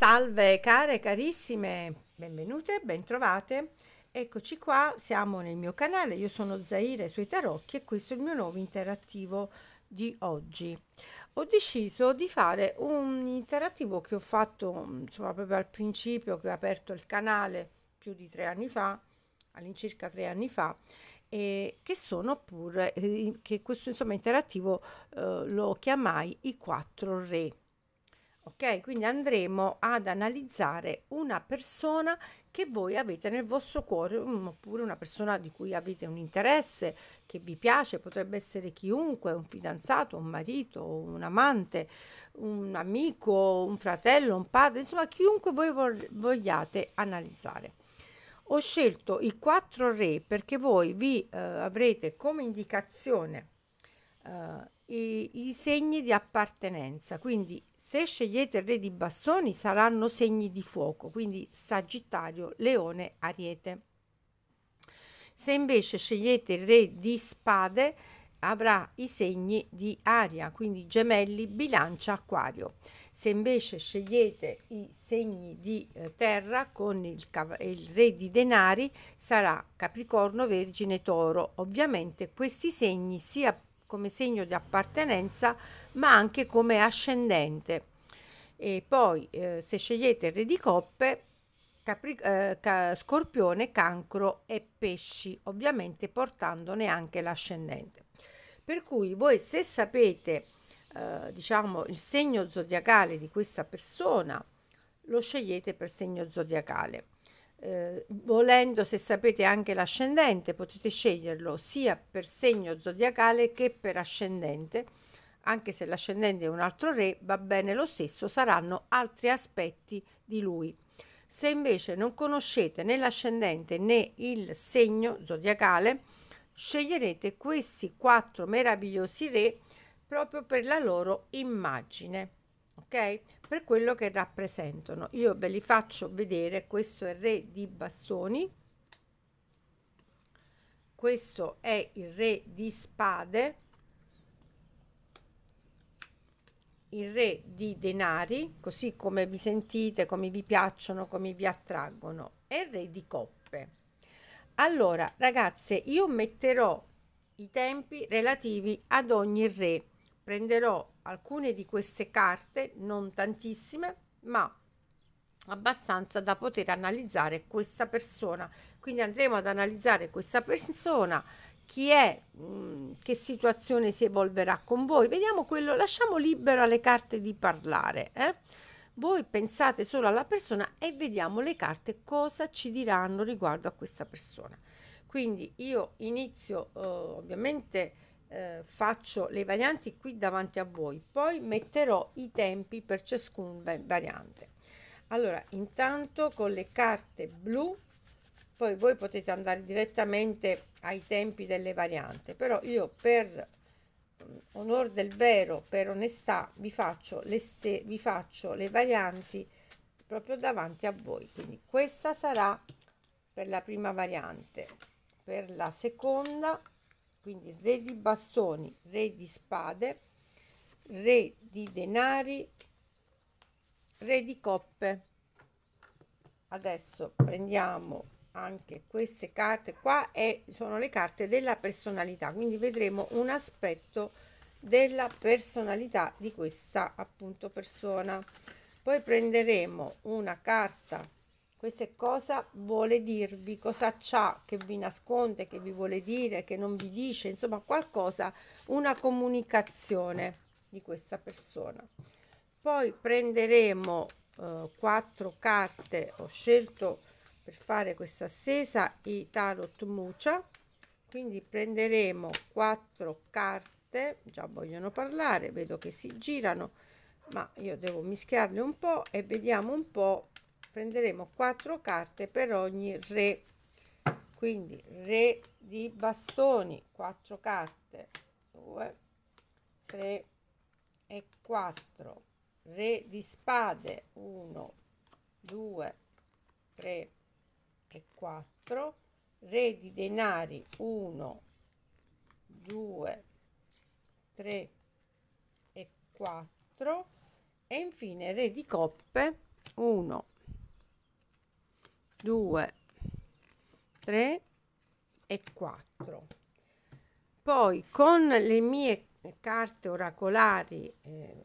Salve care carissime, benvenute, bentrovate. Eccoci qua, siamo nel mio canale, io sono Zaire sui tarocchi e questo è il mio nuovo interattivo di oggi. Ho deciso di fare un interattivo che ho fatto insomma proprio al principio, che ho aperto il canale più di tre anni fa, all'incirca tre anni fa, e che sono pure, eh, che questo insomma interattivo eh, lo chiamai i quattro re ok? Quindi andremo ad analizzare una persona che voi avete nel vostro cuore, oppure una persona di cui avete un interesse, che vi piace, potrebbe essere chiunque, un fidanzato, un marito, un amante, un amico, un fratello, un padre, insomma chiunque voi vogliate analizzare. Ho scelto i quattro re perché voi vi eh, avrete come indicazione eh, i, i segni di appartenenza. Quindi se scegliete il re di bastoni saranno segni di fuoco, quindi Sagittario, Leone, Ariete. Se invece scegliete il re di spade avrà i segni di aria, quindi gemelli, bilancia, acquario. Se invece scegliete i segni di eh, terra con il, il, re di denari sarà Capricorno, Vergine, Toro. Ovviamente questi segni sia come segno di appartenenza ma anche come ascendente. E poi eh, se scegliete il re di coppe Capri- eh, ca- scorpione, cancro e pesci ovviamente portandone anche l'ascendente. Per cui voi se sapete eh, diciamo il segno zodiacale di questa persona lo scegliete per segno zodiacale eh, volendo, se sapete anche l'ascendente, potete sceglierlo sia per segno zodiacale che per ascendente. Anche se l'ascendente è un altro re, va bene lo stesso, saranno altri aspetti di lui. Se invece non conoscete né l'ascendente né il segno zodiacale, sceglierete questi quattro meravigliosi re proprio per la loro immagine ok? Per quello che rappresentano. Io ve li faccio vedere, questo è il re di bastoni, questo è il re di spade, il re di denari, così come vi sentite, come vi piacciono, come vi attraggono, e il re di coppe. Allora, ragazze, io metterò i tempi relativi ad ogni re prenderò alcune di queste carte, non tantissime, ma abbastanza da poter analizzare questa persona. Quindi andremo ad analizzare questa persona, chi è, mm, che situazione si evolverà con voi. Vediamo quello, lasciamo libero alle carte di parlare. Eh? Voi pensate solo alla persona e vediamo le carte cosa ci diranno riguardo a questa persona. Quindi io inizio eh, ovviamente eh, faccio le varianti qui davanti a voi poi metterò i tempi per ciascun variante. Allora intanto con le carte blu poi voi potete andare direttamente ai tempi delle varianti però io per mm, onore del vero per onestà vi faccio le ste vi faccio le varianti proprio davanti a voi. Quindi questa sarà per la prima variante per la seconda quindi re di bastoni re di spade re di denari re di coppe. Adesso prendiamo anche queste carte qua e sono le carte della personalità. Quindi vedremo un aspetto della personalità di questa appunto persona. Poi prenderemo una carta questo è cosa vuole dirvi, cosa c'ha che vi nasconde, che vi vuole dire, che non vi dice, insomma qualcosa, una comunicazione di questa persona. Poi prenderemo eh, quattro carte, ho scelto per fare questa stesa i tarot mucia, quindi prenderemo quattro carte, già vogliono parlare, vedo che si girano, ma io devo mischiarle un po' e vediamo un po' prenderemo quattro carte per ogni re. Quindi re di bastoni quattro carte. 2 3 e 4 re di spade 1 2 3 e 4 re di denari 1 2 3 e 4 e infine re di coppe 1 2 3 e 4 poi con le mie carte oracolari eh,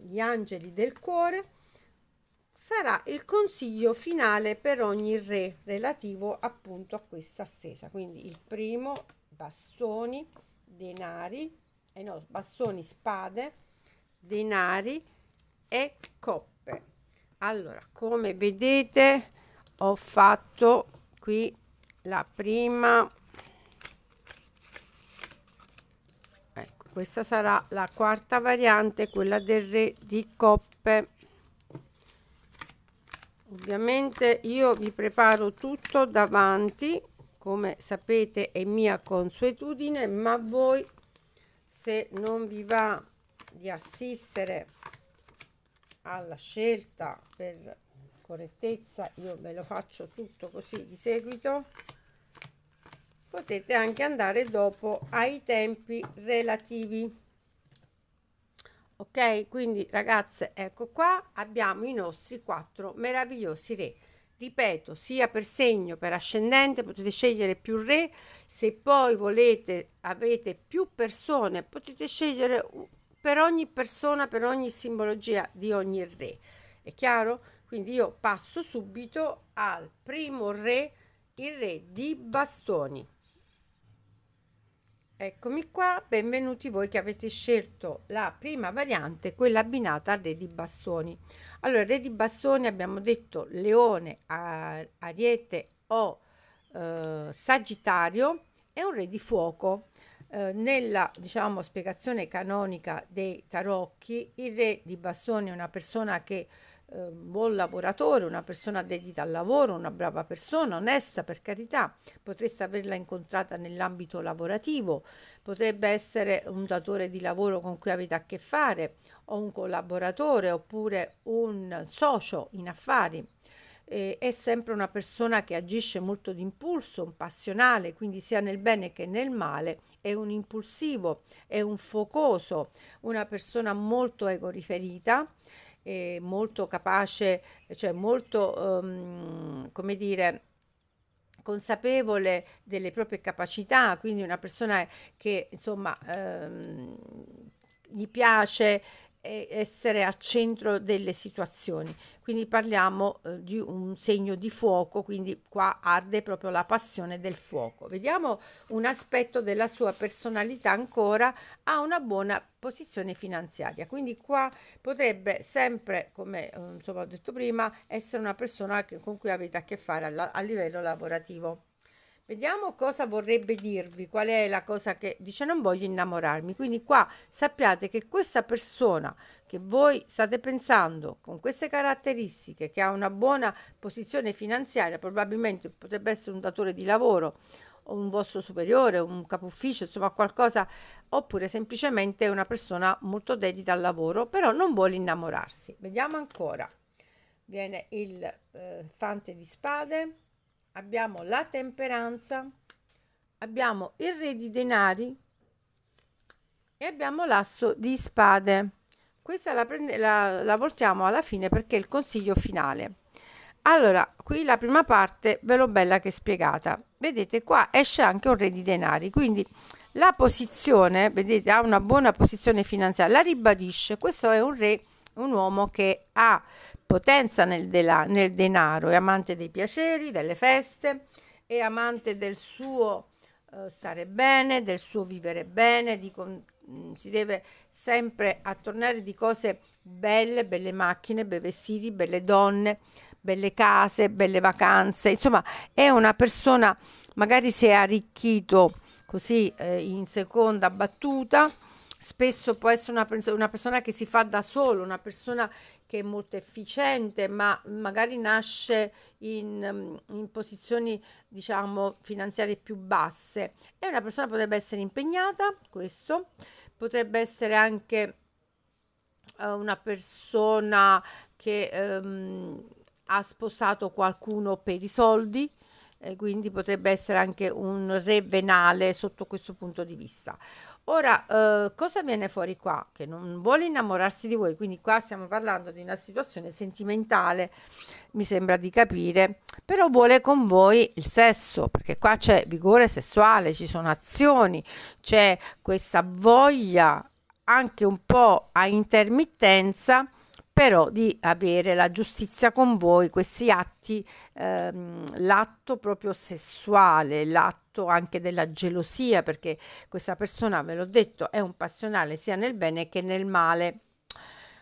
gli angeli del cuore sarà il consiglio finale per ogni re relativo appunto a questa stesa. Quindi il primo bastoni denari eh no bastoni spade denari e coppe. Allora come vedete ho fatto qui la prima. Ecco questa sarà la quarta variante quella del re di coppe. Ovviamente io vi preparo tutto davanti come sapete è mia consuetudine ma voi se non vi va di assistere alla scelta per correttezza io ve lo faccio tutto così di seguito. Potete anche andare dopo ai tempi relativi. Ok quindi ragazze ecco qua abbiamo i nostri quattro meravigliosi re. Ripeto sia per segno per ascendente potete scegliere più re. Se poi volete avete più persone potete scegliere per ogni persona per ogni simbologia di ogni re. È chiaro quindi io passo subito al primo re il re di bastoni Eccomi qua, benvenuti voi che avete scelto la prima variante, quella abbinata al re di bastoni. Allora, re di bastoni abbiamo detto leone, ariete o eh, sagittario è un re di fuoco. Eh, nella diciamo spiegazione canonica dei tarocchi, il re di bastoni è una persona che un buon lavoratore, una persona dedita al lavoro, una brava persona, onesta per carità, potreste averla incontrata nell'ambito lavorativo, potrebbe essere un datore di lavoro con cui avete a che fare o un collaboratore oppure un socio in affari. Eh, è sempre una persona che agisce molto d'impulso, un passionale, quindi sia nel bene che nel male, è un impulsivo, è un focoso, una persona molto egoriferita eh, molto capace, cioè molto, um, come dire, consapevole delle proprie capacità, quindi una persona che insomma ehm, gli piace essere al centro delle situazioni. Quindi parliamo eh, di un segno di fuoco, quindi qua arde proprio la passione del fuoco. Vediamo un aspetto della sua personalità ancora, ha una buona posizione finanziaria. Quindi qua potrebbe sempre, come eh, insomma ho detto prima, essere una persona che, con cui avete a che fare a, a livello lavorativo. Vediamo cosa vorrebbe dirvi, qual è la cosa che dice non voglio innamorarmi. Quindi qua sappiate che questa persona che voi state pensando con queste caratteristiche, che ha una buona posizione finanziaria, probabilmente potrebbe essere un datore di lavoro un vostro superiore, un capo ufficio, insomma qualcosa, oppure semplicemente una persona molto dedita al lavoro, però non vuole innamorarsi. Vediamo ancora. Viene il eh, fante di spade abbiamo la temperanza, abbiamo il re di denari e abbiamo l'asso di spade. Questa la, prende, la, la voltiamo alla fine perché è il consiglio finale. Allora, qui la prima parte ve l'ho bella che spiegata. Vedete, qua esce anche un re di denari, quindi la posizione, vedete, ha una buona posizione finanziaria, la ribadisce. Questo è un re, un uomo che ha potenza nel, dela, nel denaro, è amante dei piaceri, delle feste, è amante del suo uh, stare bene, del suo vivere bene, di, mm, si deve sempre attornare di cose belle, belle macchine, bei vestiti, belle donne, belle case, belle vacanze, insomma è una persona, magari si è arricchito così eh, in seconda battuta, spesso può essere una, una, persona che si fa da solo, una persona che è molto efficiente, ma magari nasce in, in posizioni, diciamo, finanziarie più basse. E una persona potrebbe essere impegnata, questo, potrebbe essere anche uh, una persona che um, ha sposato qualcuno per i soldi, eh, quindi potrebbe essere anche un re venale sotto questo punto di vista. Ora, eh, cosa viene fuori qua? Che non vuole innamorarsi di voi, quindi qua stiamo parlando di una situazione sentimentale, mi sembra di capire, però vuole con voi il sesso, perché qua c'è vigore sessuale, ci sono azioni, c'è questa voglia anche un po' a intermittenza però di avere la giustizia con voi, questi atti, ehm, l'atto proprio sessuale, l'atto anche della gelosia, perché questa persona, ve l'ho detto, è un passionale sia nel bene che nel male.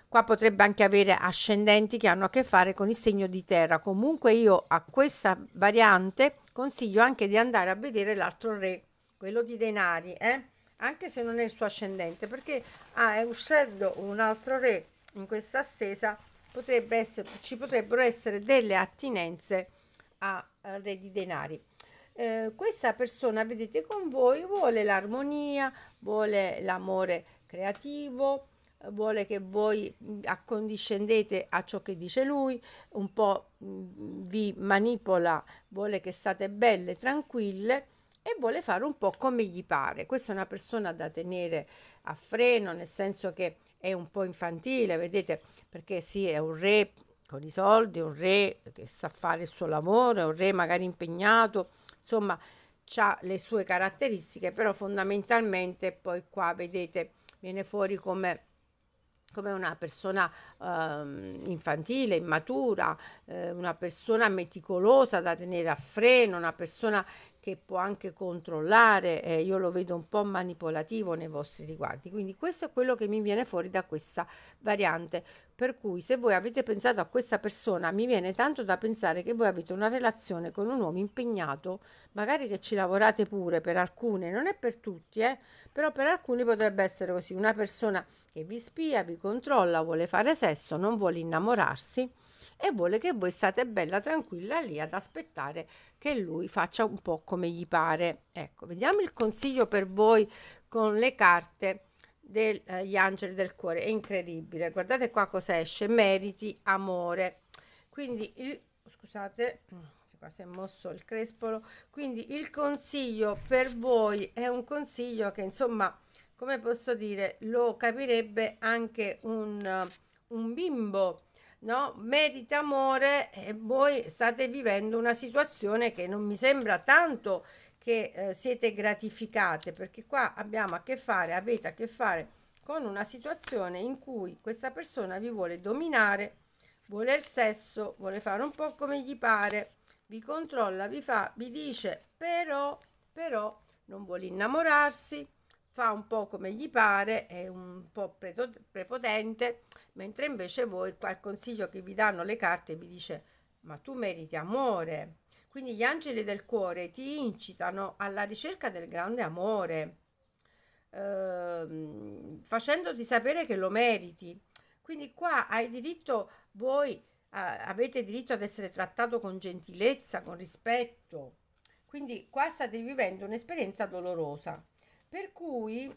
Qua potrebbe anche avere ascendenti che hanno a che fare con il segno di terra. Comunque io a questa variante consiglio anche di andare a vedere l'altro re, quello di denari, eh? anche se non è il suo ascendente, perché ah, è uscendo un altro re in questa stesa potrebbe essere, ci potrebbero essere delle attinenze a re di denari. Eh, questa persona, vedete, con voi vuole l'armonia, vuole l'amore creativo, vuole che voi accondiscendete a ciò che dice lui, un po' vi manipola, vuole che state belle, tranquille e vuole fare un po' come gli pare. Questa è una persona da tenere a freno, nel senso che è un po' infantile, vedete, perché sì, è un re con i soldi, un re che sa fare il suo lavoro, è un re magari impegnato, insomma, ha le sue caratteristiche, però fondamentalmente poi qua vedete viene fuori come come una persona eh, infantile, immatura, eh, una persona meticolosa da tenere a freno, una persona che può anche controllare, eh, io lo vedo un po' manipolativo nei vostri riguardi. Quindi questo è quello che mi viene fuori da questa variante. Per cui se voi avete pensato a questa persona, mi viene tanto da pensare che voi avete una relazione con un uomo impegnato, magari che ci lavorate pure per alcune, non è per tutti, eh, però per alcuni potrebbe essere così, una persona che vi spia, vi controlla, vuole fare sesso, non vuole innamorarsi e vuole che voi state bella tranquilla lì ad aspettare che lui faccia un po' come gli pare. Ecco, vediamo il consiglio per voi con le carte degli eh, angeli del cuore. È incredibile. Guardate qua cosa esce: meriti, amore. Quindi il scusate, qua si è mosso il crespolo. Quindi il consiglio per voi è un consiglio che insomma, come posso dire, lo capirebbe anche un, un bimbo no? merita amore e voi state vivendo una situazione che non mi sembra tanto che eh, siete gratificate perché qua abbiamo a che fare, avete a che fare con una situazione in cui questa persona vi vuole dominare, vuole il sesso, vuole fare un po' come gli pare, vi controlla, vi fa, vi dice però, però non vuole innamorarsi, fa un po' come gli pare, è un po' prepotente, mentre invece voi qua il consiglio che vi danno le carte vi dice ma tu meriti amore. Quindi gli angeli del cuore ti incitano alla ricerca del grande amore, ehm, facendoti sapere che lo meriti. Quindi qua hai diritto, voi eh, avete diritto ad essere trattato con gentilezza, con rispetto. Quindi qua state vivendo un'esperienza dolorosa. Per cui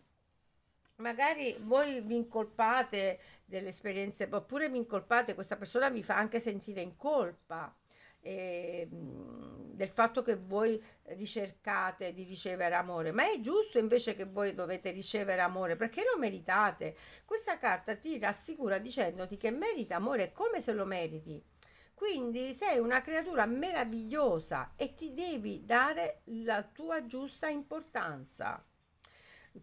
magari voi vi incolpate delle esperienze, oppure vi incolpate, questa persona vi fa anche sentire in colpa eh, del fatto che voi ricercate di ricevere amore, ma è giusto invece che voi dovete ricevere amore perché lo meritate. Questa carta ti rassicura dicendoti che merita amore come se lo meriti. Quindi sei una creatura meravigliosa e ti devi dare la tua giusta importanza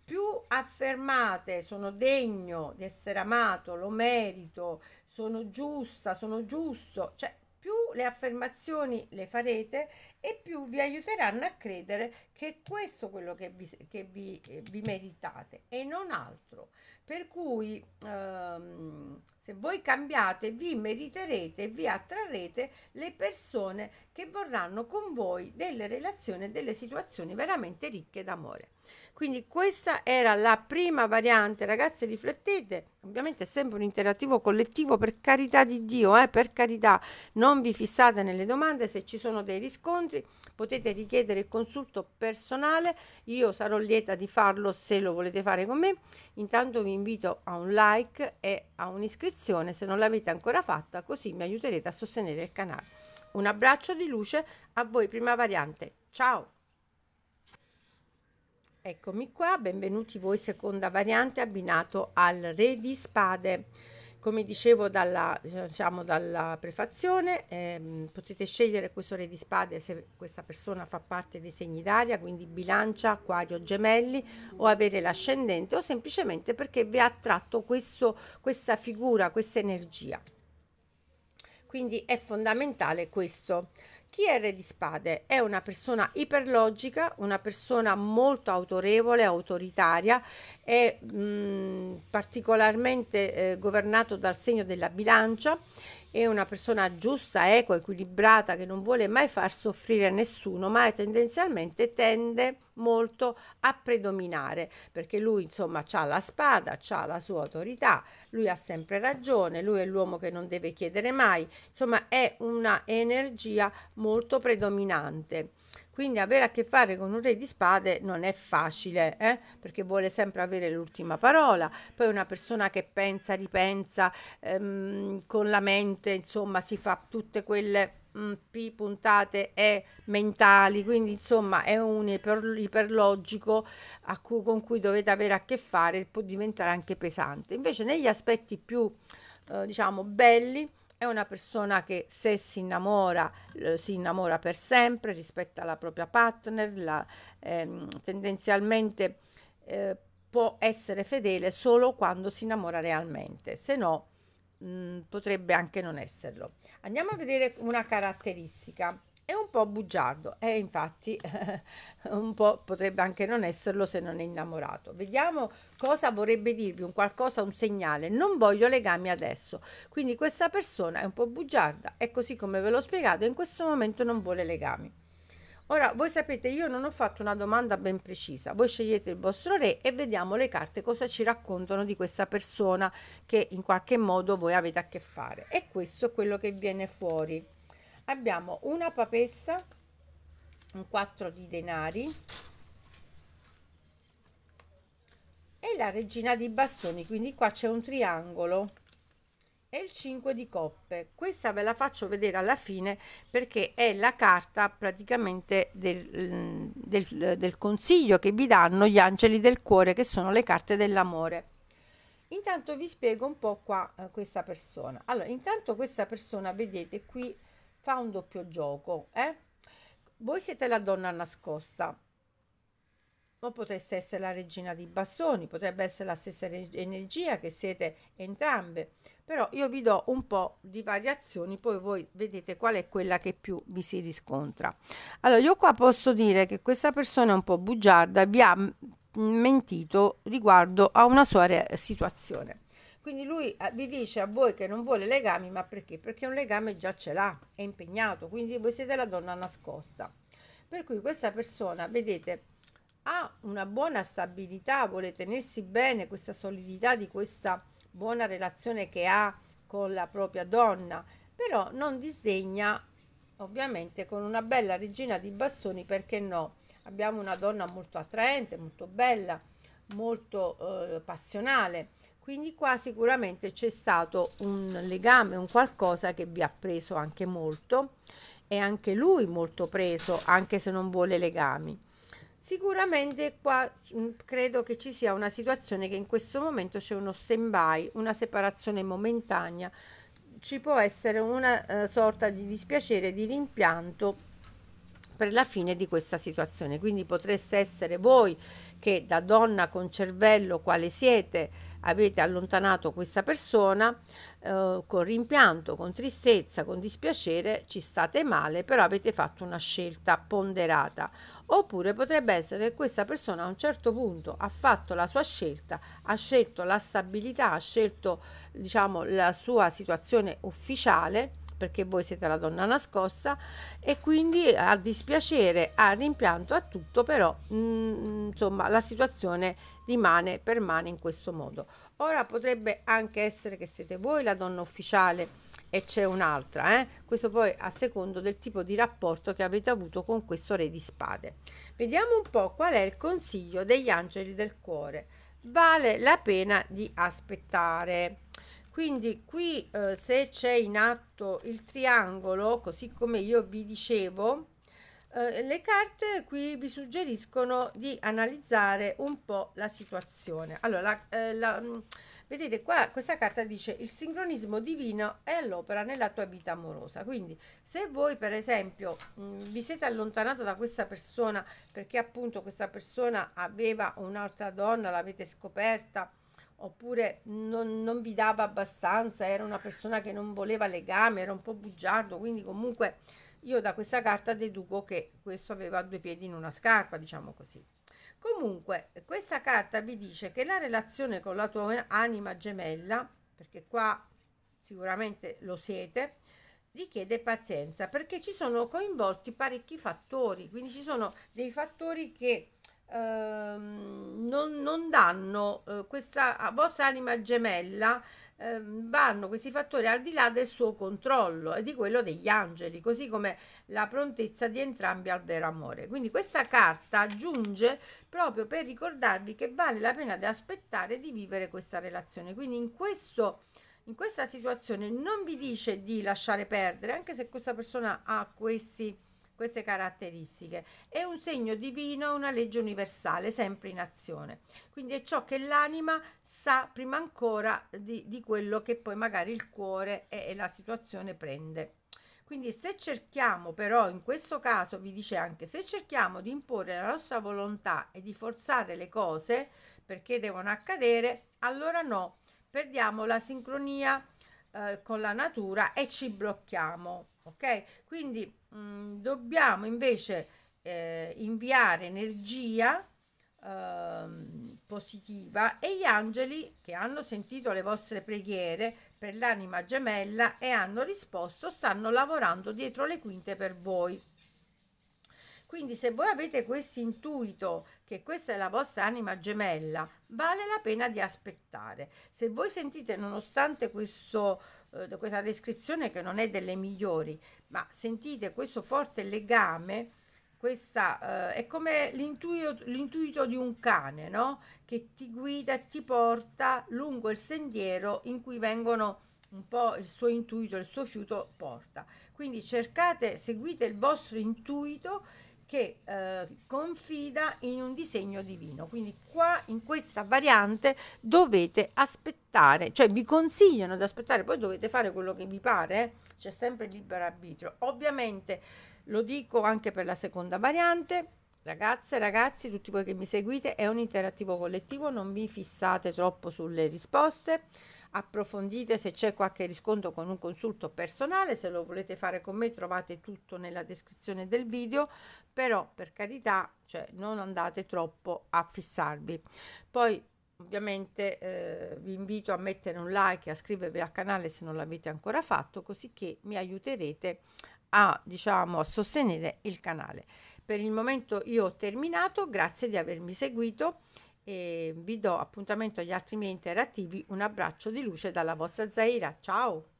più affermate sono degno di essere amato, lo merito, sono giusta, sono giusto, cioè più le affermazioni le farete e più vi aiuteranno a credere che è questo quello che vi, che vi, eh, vi meritate e non altro. Per cui ehm, se voi cambiate vi meriterete e vi attrarrete le persone che vorranno con voi delle relazioni, delle situazioni veramente ricche d'amore. Quindi questa era la prima variante, ragazzi, riflettete, ovviamente è sempre un interattivo collettivo, per carità di Dio, eh, per carità, non vi fissate nelle domande, se ci sono dei riscontri potete richiedere il consulto personale, io sarò lieta di farlo se lo volete fare con me, intanto vi invito a un like e a un'iscrizione. Se non l'avete ancora fatta, così mi aiuterete a sostenere il canale. Un abbraccio di luce a voi, prima variante, ciao! Eccomi qua, benvenuti voi, seconda variante abbinato al Re di Spade. Come dicevo dalla, diciamo, dalla prefazione, ehm, potete scegliere questo Re di Spade se questa persona fa parte dei segni d'aria, quindi bilancia, acquario, gemelli o avere l'ascendente o semplicemente perché vi ha attratto questo, questa figura, questa energia. Quindi è fondamentale questo. Chi è Re di Spade? È una persona iperlogica, una persona molto autorevole, autoritaria, è mh, particolarmente eh, governato dal segno della bilancia è una persona giusta, equa, equilibrata, che non vuole mai far soffrire nessuno, ma tendenzialmente tende molto a predominare, perché lui insomma ha la spada, ha la sua autorità, lui ha sempre ragione, lui è l'uomo che non deve chiedere mai, insomma è una energia molto predominante. Quindi avere a che fare con un re di spade non è facile, eh? perché vuole sempre avere l'ultima parola, poi una persona che pensa, ripensa ehm, con la mente, insomma, si fa tutte quelle mm, P puntate e mentali, quindi insomma è un iper, iperlogico cui, con cui dovete avere a che fare, può diventare anche pesante. Invece negli aspetti più eh, diciamo belli è una persona che se si innamora, eh, si innamora per sempre, rispetta la propria partner, la, ehm, tendenzialmente eh, può essere fedele solo quando si innamora realmente, se no mh, mm, potrebbe anche non esserlo. Andiamo a vedere una caratteristica è un po' bugiardo e infatti un po' potrebbe anche non esserlo se non è innamorato. Vediamo cosa vorrebbe dirvi, un qualcosa, un segnale. Non voglio legami adesso. Quindi questa persona è un po' bugiarda e così come ve l'ho spiegato in questo momento non vuole legami. Ora, voi sapete, io non ho fatto una domanda ben precisa. Voi scegliete il vostro re e vediamo le carte cosa ci raccontano di questa persona che in qualche modo voi avete a che fare. E questo è quello che viene fuori abbiamo una papessa un 4 di denari e la regina di bastoni quindi qua c'è un triangolo e il 5 di coppe. Questa ve la faccio vedere alla fine perché è la carta praticamente del, del, del consiglio che vi danno gli angeli del cuore che sono le carte dell'amore. Intanto vi spiego un po' qua eh, questa persona. Allora intanto questa persona vedete qui fa un doppio gioco, eh? Voi siete la donna nascosta, o potreste essere la regina di bastoni, potrebbe essere la stessa energia che siete entrambe, però io vi do un po' di variazioni, poi voi vedete qual è quella che più vi si riscontra. Allora, io qua posso dire che questa persona è un po' bugiarda, vi ha mentito riguardo a una sua situazione. Quindi lui eh, vi dice a voi che non vuole legami, ma perché? Perché un legame già ce l'ha, è impegnato, quindi voi siete la donna nascosta. Per cui questa persona, vedete, ha una buona stabilità, vuole tenersi bene, questa solidità di questa buona relazione che ha con la propria donna, però non disdegna ovviamente con una bella regina di bastoni, perché no? Abbiamo una donna molto attraente, molto bella, molto eh, passionale quindi qua sicuramente c'è stato un legame, un qualcosa che vi ha preso anche molto e anche lui molto preso, anche se non vuole legami. Sicuramente qua mm, credo che ci sia una situazione che in questo momento c'è uno stand by, una separazione momentanea, ci può essere una uh, sorta di dispiacere, di rimpianto per la fine di questa situazione. Quindi potreste essere voi che da donna con cervello quale siete avete allontanato questa persona eh, con rimpianto, con tristezza, con dispiacere, ci state male, però avete fatto una scelta ponderata. Oppure potrebbe essere che questa persona a un certo punto ha fatto la sua scelta, ha scelto la stabilità, ha scelto diciamo la sua situazione ufficiale perché voi siete la donna nascosta e quindi a dispiacere, a rimpianto, a tutto, però mh, mm, insomma la situazione rimane, permane in questo modo. Ora potrebbe anche essere che siete voi la donna ufficiale e c'è un'altra, eh? questo poi a secondo del tipo di rapporto che avete avuto con questo re di spade. Vediamo un po' qual è il consiglio degli angeli del cuore. Vale la pena di aspettare. Quindi qui eh, se c'è in atto il triangolo, così come io vi dicevo, eh, le carte qui vi suggeriscono di analizzare un po' la situazione. Allora, la, eh, la, mm, vedete qua questa carta dice il sincronismo divino è all'opera nella tua vita amorosa. Quindi se voi per esempio mh, mm, vi siete allontanato da questa persona perché appunto questa persona aveva un'altra donna, l'avete scoperta oppure non, non, vi dava abbastanza, era una persona che non voleva legame, era un po' bugiardo, quindi comunque io da questa carta deduco che questo aveva due piedi in una scarpa, diciamo così. Comunque, questa carta vi dice che la relazione con la tua anima gemella, perché qua sicuramente lo siete, richiede pazienza perché ci sono coinvolti parecchi fattori, quindi ci sono dei fattori che non, non, danno eh, questa vostra anima gemella eh, vanno questi fattori al di là del suo controllo e di quello degli angeli, così come la prontezza di entrambi al vero amore. Quindi questa carta aggiunge proprio per ricordarvi che vale la pena di aspettare di vivere questa relazione. Quindi in questo in questa situazione non vi dice di lasciare perdere, anche se questa persona ha questi queste caratteristiche. È un segno divino, una legge universale, sempre in azione. Quindi è ciò che l'anima sa prima ancora di, di quello che poi magari il cuore e, e la situazione prende. Quindi se cerchiamo però, in questo caso vi dice anche, se cerchiamo di imporre la nostra volontà e di forzare le cose perché devono accadere, allora no, perdiamo la sincronia eh, con la natura e ci blocchiamo ok? Quindi mh, mm, dobbiamo invece eh, inviare energia eh, positiva e gli angeli che hanno sentito le vostre preghiere per l'anima gemella e hanno risposto stanno lavorando dietro le quinte per voi. Quindi se voi avete questo intuito che questa è la vostra anima gemella, vale la pena di aspettare. Se voi sentite nonostante questo eh, questa descrizione che non è delle migliori, ma sentite questo forte legame, questa eh, è come l'intuito, l'intuito di un cane, no? Che ti guida e ti porta lungo il sentiero in cui vengono un po' il suo intuito, il suo fiuto porta. Quindi cercate, seguite il vostro intuito che eh, confida in un disegno divino. Quindi qua in questa variante dovete aspettare, cioè vi consigliano di aspettare, poi dovete fare quello che vi pare, eh? c'è sempre libero arbitrio. Ovviamente lo dico anche per la seconda variante. Ragazze, ragazzi, tutti voi che mi seguite, è un interattivo collettivo, non vi fissate troppo sulle risposte approfondite se c'è qualche riscontro con un consulto personale se lo volete fare con me trovate tutto nella descrizione del video però per carità cioè non andate troppo a fissarvi. Poi ovviamente eh, vi invito a mettere un like e a iscrivervi al canale se non l'avete ancora fatto così che mi aiuterete a diciamo a sostenere il canale. Per il momento io ho terminato grazie di avermi seguito e vi do appuntamento agli altri miei interattivi. Un abbraccio di luce dalla vostra Zaira. Ciao!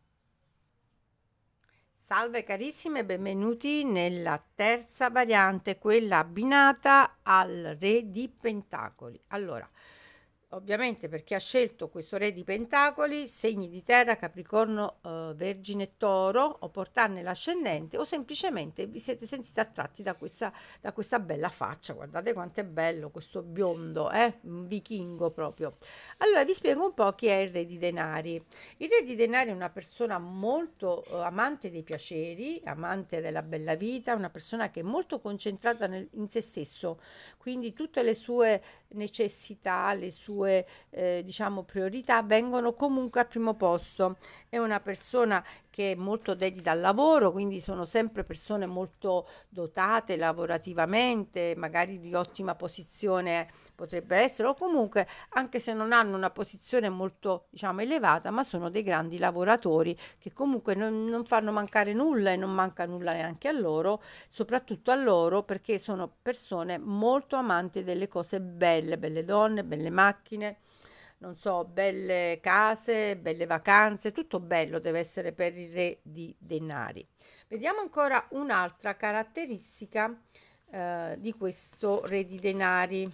Salve carissime, benvenuti nella terza variante, quella abbinata al Re di Pentacoli. Allora, ovviamente perché ha scelto questo re di pentacoli, segni di terra, capricorno, eh, vergine toro, o portarne l'ascendente, o semplicemente vi siete sentiti attratti da questa, da questa bella faccia. Guardate quanto è bello questo biondo, eh? un vichingo proprio. Allora vi spiego un po' chi è il re di denari. Il re di denari è una persona molto eh, amante dei piaceri, amante della bella vita, una persona che è molto concentrata nel, in se stesso, quindi tutte le sue necessità, le sue eh, diciamo priorità vengono comunque al primo posto. È una persona è molto dedita al lavoro, quindi sono sempre persone molto dotate lavorativamente, magari di ottima posizione potrebbe essere, o comunque anche se non hanno una posizione molto diciamo elevata, ma sono dei grandi lavoratori che comunque non, non fanno mancare nulla e non manca nulla neanche a loro, soprattutto a loro perché sono persone molto amanti delle cose belle, belle donne, belle macchine non so, belle case, belle vacanze, tutto bello deve essere per il re di denari. Vediamo ancora un'altra caratteristica eh, di questo re di denari.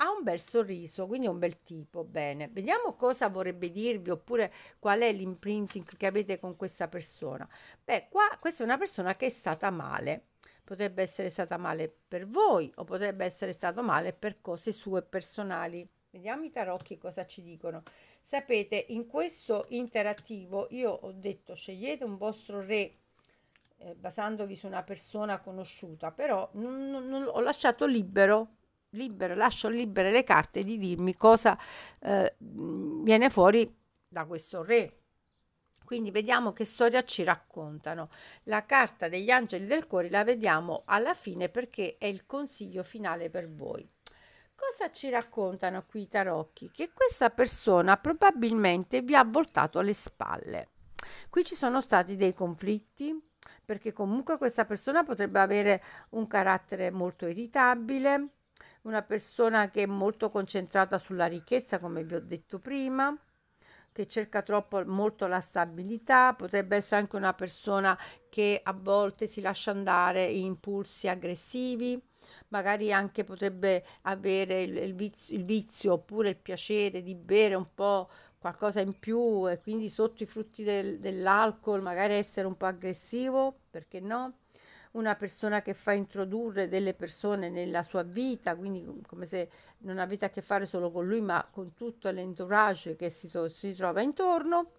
Ha un bel sorriso, quindi è un bel tipo, bene. Vediamo cosa vorrebbe dirvi oppure qual è l'imprinting che avete con questa persona. Beh, qua questa è una persona che è stata male potrebbe essere stata male per voi o potrebbe essere stato male per cose sue personali. Vediamo i tarocchi cosa ci dicono. Sapete, in questo interattivo io ho detto scegliete un vostro re eh, basandovi su una persona conosciuta, però non, non, ho lasciato libero, libero, lascio libere le carte di dirmi cosa eh, viene fuori da questo re. Quindi vediamo che storia ci raccontano. La carta degli angeli del cuore la vediamo alla fine perché è il consiglio finale per voi. Cosa ci raccontano qui i tarocchi? Che questa persona probabilmente vi ha voltato le spalle. Qui ci sono stati dei conflitti, perché comunque questa persona potrebbe avere un carattere molto irritabile, una persona che è molto concentrata sulla ricchezza, come vi ho detto prima, che cerca troppo molto la stabilità, potrebbe essere anche una persona che a volte si lascia andare impulsi aggressivi, magari anche potrebbe avere il, il, vizio, il vizio oppure il piacere di bere un po' qualcosa in più e quindi sotto i frutti del, dell'alcol magari essere un po' aggressivo, perché no? Una persona che fa introdurre delle persone nella sua vita, quindi come se non avete a che fare solo con lui, ma con tutto l'entourage che si, si trova intorno.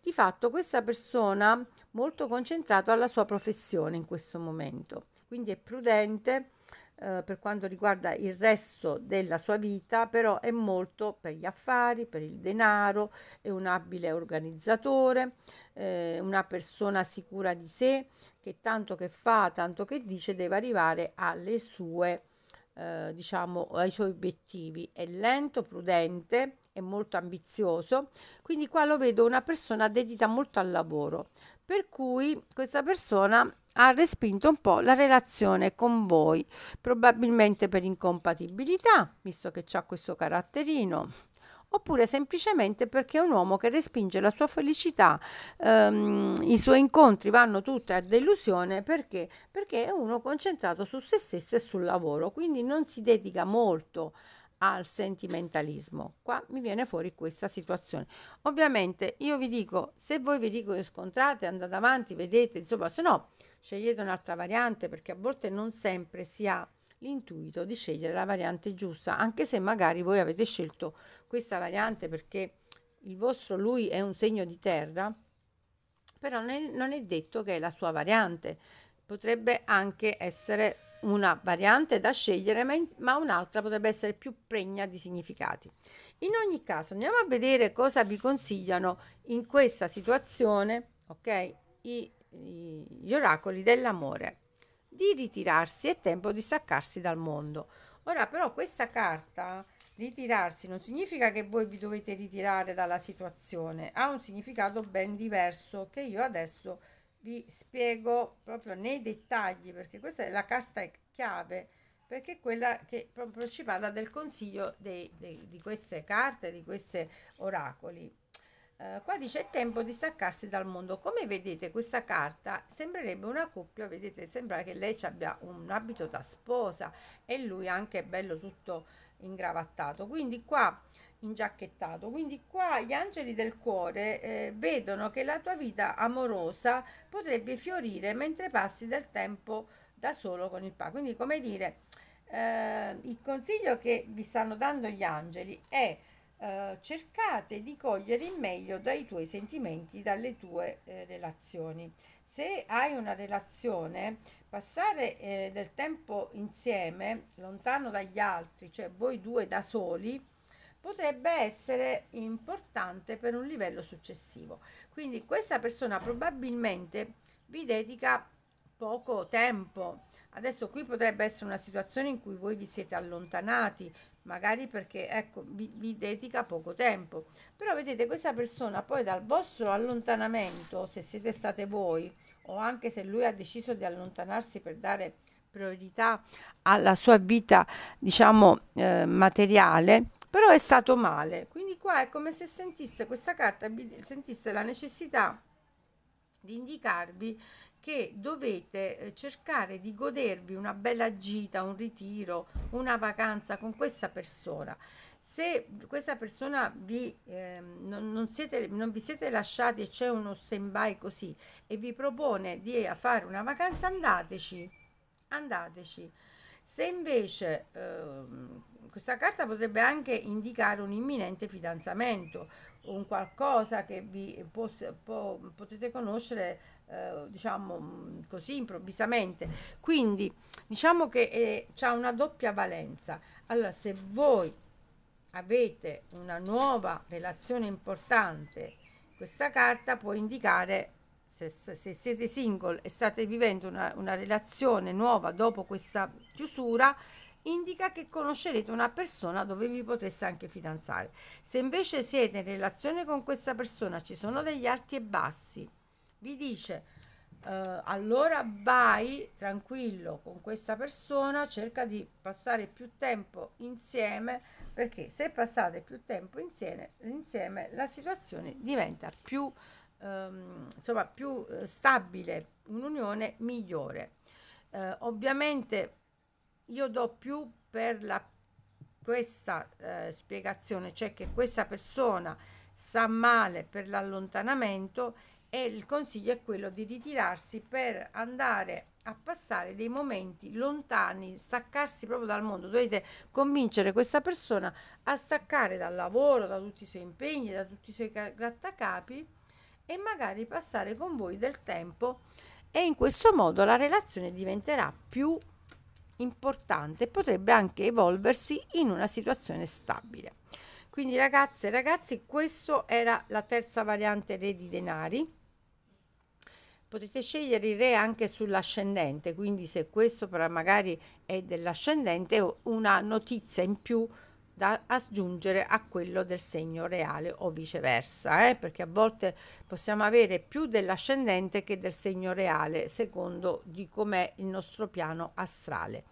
Di fatto questa persona molto concentrata alla sua professione in questo momento, quindi è prudente eh, per quanto riguarda il resto della sua vita, però è molto per gli affari, per il denaro, è un abile organizzatore, eh, una persona sicura di sé, che tanto che fa, tanto che dice, deve arrivare alle sue, eh, diciamo, ai suoi obiettivi. È lento, prudente, è molto ambizioso, quindi qua lo vedo una persona dedita molto al lavoro, per cui questa persona ha respinto un po' la relazione con voi, probabilmente per incompatibilità, visto che ha questo caratterino, oppure semplicemente perché è un uomo che respinge la sua felicità, ehm, i suoi incontri vanno tutti a delusione perché? perché è uno concentrato su se stesso e sul lavoro, quindi non si dedica molto al sentimentalismo. Qua mi viene fuori questa situazione. Ovviamente io vi dico, se voi vi dico che scontrate, andate avanti, vedete, insomma, se no scegliete un'altra variante perché a volte non sempre si ha l'intuito di scegliere la variante giusta, anche se magari voi avete scelto questa variante perché il vostro lui è un segno di terra, però non è, non è detto che è la sua variante, potrebbe anche essere una variante da scegliere, ma, in, ma, un'altra potrebbe essere più pregna di significati. In ogni caso, andiamo a vedere cosa vi consigliano in questa situazione, ok? I, gli oracoli dell'amore. Di ritirarsi è tempo di staccarsi dal mondo. Ora, però, questa carta ritirarsi non significa che voi vi dovete ritirare dalla situazione, ha un significato ben diverso che io adesso vi spiego proprio nei dettagli perché questa è la carta chiave perché è quella che proprio ci parla del consiglio dei, dei, di queste carte, di questi oracoli. Uh, qua dice tempo di staccarsi dal mondo. Come vedete questa carta sembrerebbe una coppia, vedete, sembra che lei abbia un abito da sposa e lui anche bello tutto ingravattato. Quindi qua ingiacchettato. Quindi qua gli angeli del cuore eh, vedono che la tua vita amorosa potrebbe fiorire mentre passi del tempo da solo con il pa. Quindi come dire, eh, il consiglio che vi stanno dando gli angeli è eh, cercate di cogliere il meglio dai tuoi sentimenti, dalle tue eh, relazioni. Se hai una relazione, passare eh, del tempo insieme, lontano dagli altri, cioè voi due da soli, potrebbe essere importante per un livello successivo. Quindi questa persona probabilmente vi dedica poco tempo. Adesso qui potrebbe essere una situazione in cui voi vi siete allontanati, magari perché ecco, vi, vi dedica poco tempo. Però vedete questa persona poi dal vostro allontanamento, se siete state voi o anche se lui ha deciso di allontanarsi per dare priorità alla sua vita, diciamo, eh, materiale, però è stato male. Quindi qua è come se sentisse questa carta, sentisse la necessità di indicarvi che dovete eh, cercare di godervi una bella gita, un ritiro, una vacanza con questa persona. Se questa persona vi, eh, non, non, siete, non vi siete lasciati e c'è uno stand by così e vi propone di fare una vacanza, andateci andateci. Se invece eh, questa carta potrebbe anche indicare un imminente fidanzamento, un qualcosa che vi può, può, potete conoscere eh, diciamo così improvvisamente. Quindi diciamo che ha una doppia valenza. Allora se voi avete una nuova relazione importante questa carta può indicare se, se siete single e state vivendo una, una relazione nuova dopo questa chiusura indica che conoscerete una persona dove vi potreste anche fidanzare. Se invece siete in relazione con questa persona, ci sono degli alti e bassi, vi dice Uh, allora vai tranquillo con questa persona, cerca di passare più tempo insieme perché se passate più tempo insieme, insieme la situazione diventa più, um, insomma, più uh, stabile, un'unione migliore. Uh, ovviamente io do più per la, questa eh, spiegazione, cioè che questa persona sta male per l'allontanamento e il consiglio è quello di ritirarsi per andare a passare dei momenti lontani, staccarsi proprio dal mondo. Dovete convincere questa persona a staccare dal lavoro, da tutti i suoi impegni, da tutti i suoi grattacapi e magari passare con voi del tempo e in questo modo la relazione diventerà più importante potrebbe anche evolversi in una situazione stabile. Quindi ragazze e ragazzi, questo era la terza variante re di denari. Potete scegliere il re anche sull'ascendente, quindi se questo magari è dell'ascendente, una notizia in più da aggiungere a quello del segno reale o viceversa, eh? perché a volte possiamo avere più dell'ascendente che del segno reale, secondo di com'è il nostro piano astrale.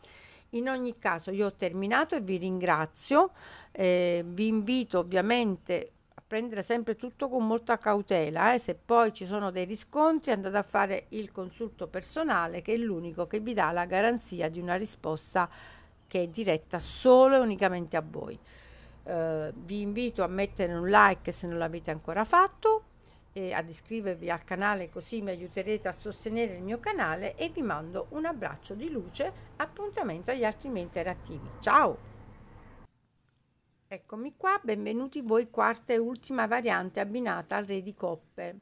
In ogni caso io ho terminato e vi ringrazio, eh, vi invito ovviamente a prendere sempre tutto con molta cautela, eh? se poi ci sono dei riscontri andate a fare il consulto personale che è l'unico che vi dà la garanzia di una risposta che è diretta solo e unicamente a voi. Uh, vi invito a mettere un like se non l'avete ancora fatto e ad iscrivervi al canale così mi aiuterete a sostenere il mio canale e vi mando un abbraccio di luce appuntamento agli altri interattivi. Ciao! Eccomi qua benvenuti voi quarta e ultima variante abbinata al re di coppe.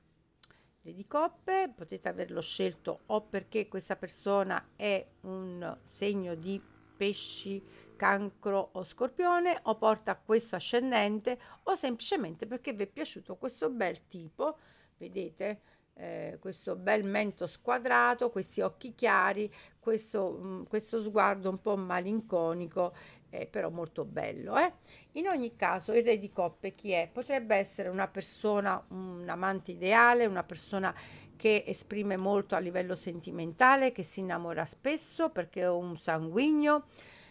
Re di coppe potete averlo scelto o perché questa persona è un segno di pesci, cancro o scorpione o porta questo ascendente o semplicemente perché vi è piaciuto questo bel tipo, vedete? Eh, questo bel mento squadrato, questi occhi chiari, questo, mh, mm, questo sguardo un po' malinconico, eh, però molto bello. Eh? In ogni caso, il re di coppe chi è? Potrebbe essere una persona, un amante ideale, una persona che esprime molto a livello sentimentale, che si innamora spesso perché è un sanguigno,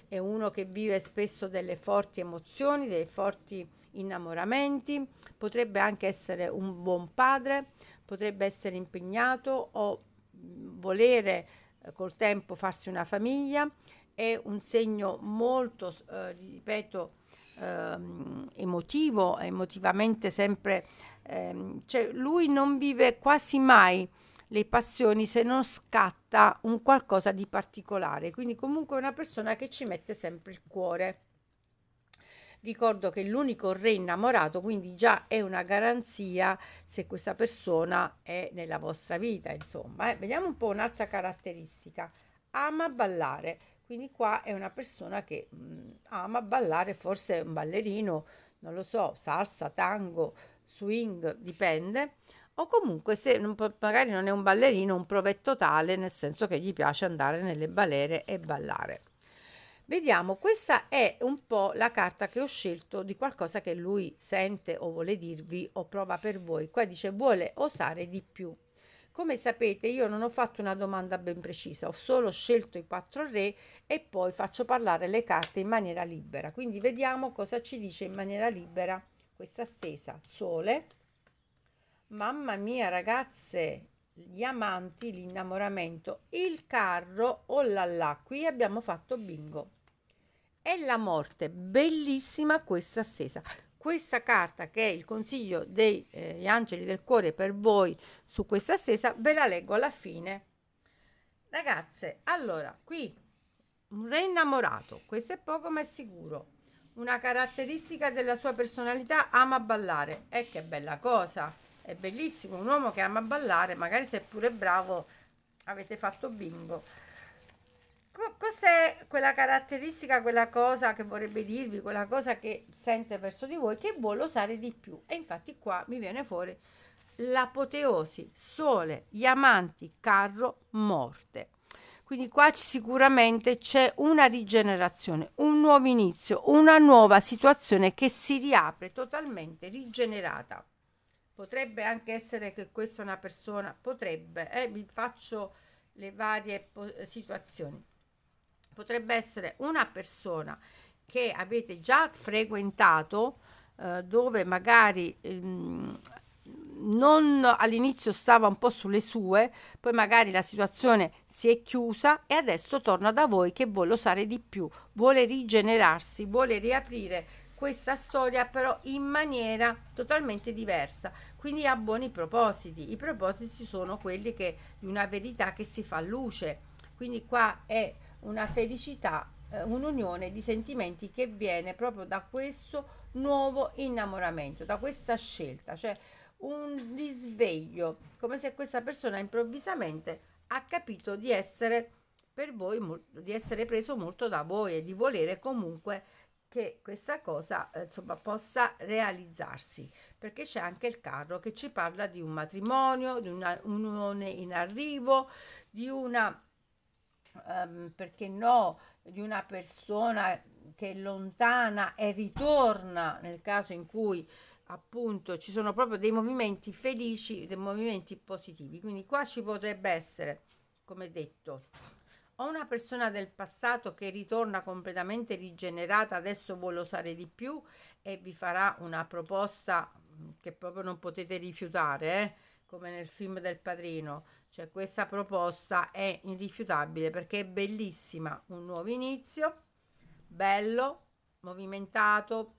è uno che vive spesso delle forti emozioni, dei forti innamoramenti, potrebbe anche essere un buon padre, potrebbe essere impegnato o volere eh, col tempo farsi una famiglia, è un segno molto, eh, ripeto, eh, emotivo, emotivamente sempre ehm, cioè lui non vive quasi mai le passioni se non scatta un qualcosa di particolare, quindi comunque è una persona che ci mette sempre il cuore. Ricordo che l'unico re innamorato, quindi già è una garanzia se questa persona è nella vostra vita, insomma. Eh. Vediamo un po' un'altra caratteristica. Ama ballare, quindi qua è una persona che mh, ama ballare, forse è un ballerino, non lo so, salsa, tango, swing, dipende, o comunque se non, magari non è un ballerino, un provetto tale, nel senso che gli piace andare nelle balere e ballare. Vediamo, questa è un po' la carta che ho scelto di qualcosa che lui sente o vuole dirvi o prova per voi. Qua dice vuole osare di più. Come sapete io non ho fatto una domanda ben precisa, ho solo scelto i quattro re e poi faccio parlare le carte in maniera libera. Quindi vediamo cosa ci dice in maniera libera questa stesa. Sole. Mamma mia ragazze gli amanti l'innamoramento il carro oh là là qui abbiamo fatto bingo. E la morte bellissima questa stesa questa carta che è il consiglio degli eh, angeli del cuore per voi su questa stesa ve la leggo alla fine ragazze allora qui un re innamorato, questo è poco ma è sicuro. Una caratteristica della sua personalità, ama ballare. E eh, che bella cosa, è bellissimo, un uomo che ama ballare, magari se è pure bravo, avete fatto bingo. Cos'è quella caratteristica, quella cosa che vorrebbe dirvi, quella cosa che sente verso di voi, che vuole usare di più? E infatti qua mi viene fuori l'apoteosi, sole, gli amanti, carro, morte. Quindi qua sicuramente c'è una rigenerazione, un nuovo inizio, una nuova situazione che si riapre totalmente rigenerata. Potrebbe anche essere che questa è una persona, potrebbe, eh, vi faccio le varie po- situazioni. Potrebbe essere una persona che avete già frequentato, eh, dove magari ehm, non all'inizio stava un po' sulle sue, poi magari la situazione si è chiusa e adesso torna da voi che vuole osare di più, vuole rigenerarsi, vuole riaprire questa storia però in maniera totalmente diversa. Quindi ha buoni propositi. I propositi sono quelli che di una verità che si fa luce. Quindi qua è una felicità, eh, un'unione di sentimenti che viene proprio da questo nuovo innamoramento, da questa scelta, cioè un risveglio, come se questa persona improvvisamente ha capito di essere per voi, di essere preso molto da voi e di volere comunque che questa cosa eh, insomma possa realizzarsi perché c'è anche il carro che ci parla di un matrimonio di una unione in arrivo di una um, perché no di una persona che è lontana e ritorna nel caso in cui appunto ci sono proprio dei movimenti felici, dei movimenti positivi. Quindi qua ci potrebbe essere, come detto, o una persona del passato che ritorna completamente rigenerata, adesso vuole usare di più e vi farà una proposta mm, che proprio non potete rifiutare, eh? come nel film del padrino. Cioè questa proposta è irrifiutabile perché è bellissima, un nuovo inizio, bello, movimentato,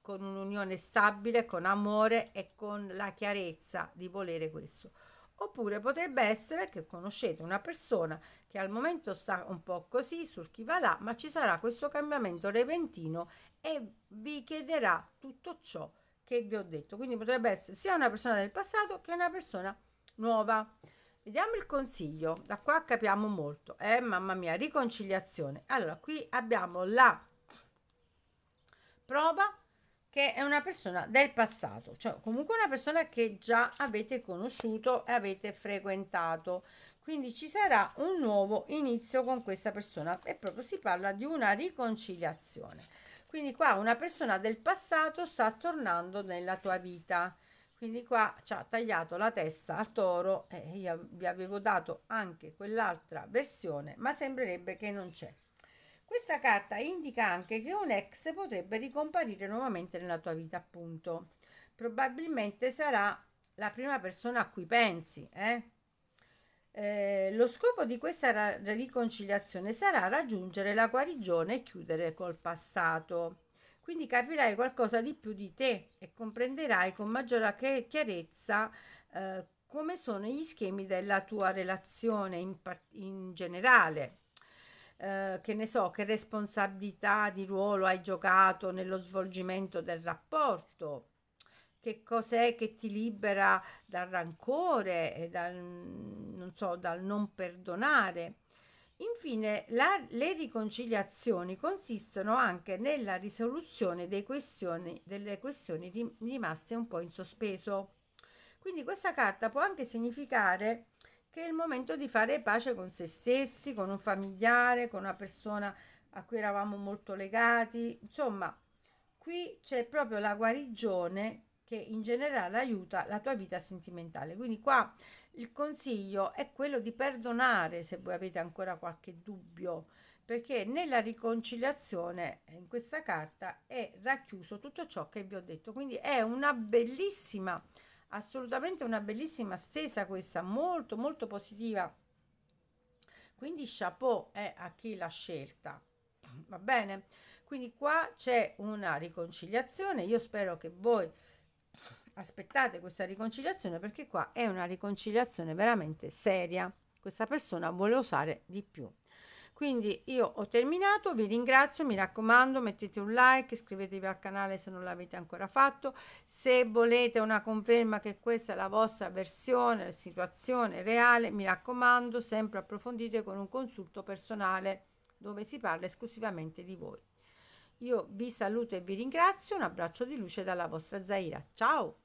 con un'unione stabile, con amore e con la chiarezza di volere questo. Oppure potrebbe essere che conoscete una persona che al momento sta un po' così sul chi va là, ma ci sarà questo cambiamento repentino e vi chiederà tutto ciò che vi ho detto. Quindi potrebbe essere sia una persona del passato che una persona nuova. Vediamo il consiglio, da qua capiamo molto. Eh, mamma mia, riconciliazione. Allora, qui abbiamo la prova che è una persona del passato, cioè comunque una persona che già avete conosciuto e avete frequentato. Quindi ci sarà un nuovo inizio con questa persona e proprio si parla di una riconciliazione. Quindi qua una persona del passato sta tornando nella tua vita. Quindi qua ci ha tagliato la testa al toro e io vi avevo dato anche quell'altra versione, ma sembrerebbe che non c'è. Questa carta indica anche che un ex potrebbe ricomparire nuovamente nella tua vita, appunto. Probabilmente sarà la prima persona a cui pensi, eh? Eh, lo scopo di questa riconciliazione sarà raggiungere la guarigione e chiudere col passato. Quindi capirai qualcosa di più di te e comprenderai con maggiore chiarezza eh, come sono gli schemi della tua relazione in, in generale. Eh, che ne so, che responsabilità di ruolo hai giocato nello svolgimento del rapporto, che cos'è che ti libera dal rancore e dal non so, dal non perdonare. Infine, la, le riconciliazioni consistono anche nella risoluzione questioni, delle questioni rimaste un po' in sospeso. Quindi questa carta può anche significare che è il momento di fare pace con se stessi, con un familiare, con una persona a cui eravamo molto legati. Insomma, qui c'è proprio la guarigione che in generale aiuta la tua vita sentimentale. Quindi qua il consiglio è quello di perdonare se voi avete ancora qualche dubbio, perché nella riconciliazione in questa carta è racchiuso tutto ciò che vi ho detto. Quindi è una bellissima assolutamente una bellissima stesa questa molto molto positiva quindi chapeau è a chi l'ha scelta va bene quindi qua c'è una riconciliazione io spero che voi aspettate questa riconciliazione perché qua è una riconciliazione veramente seria questa persona vuole usare di più Quindi io ho terminato, vi ringrazio, mi raccomando, mettete un like, iscrivetevi al canale se non l'avete ancora fatto. Se volete una conferma che questa è la vostra versione, la situazione reale, mi raccomando, sempre approfondite con un consulto personale dove si parla esclusivamente di voi. Io vi saluto e vi ringrazio, un abbraccio di luce dalla vostra Zaira. Ciao!